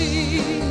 believe.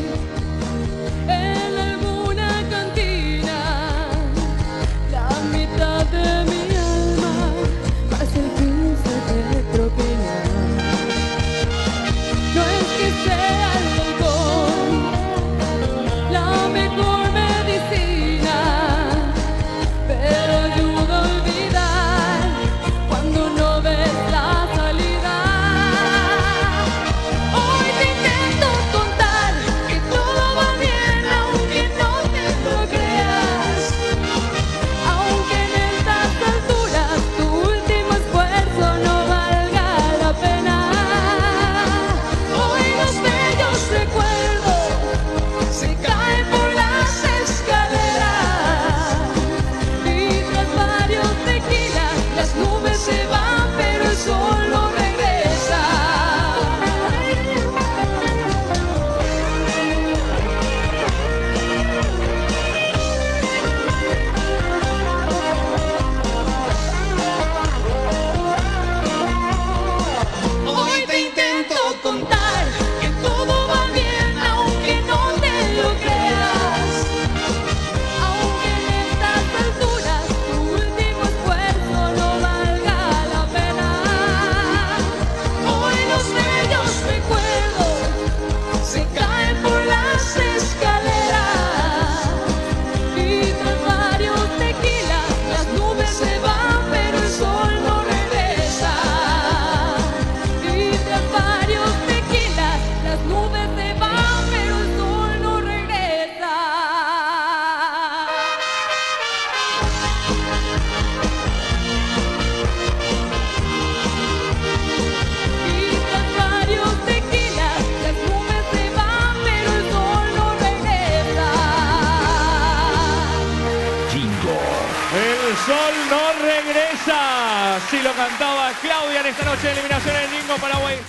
sol no regresa. Si lo cantaba Claudia en esta noche de eliminación en Lingo Paraguay.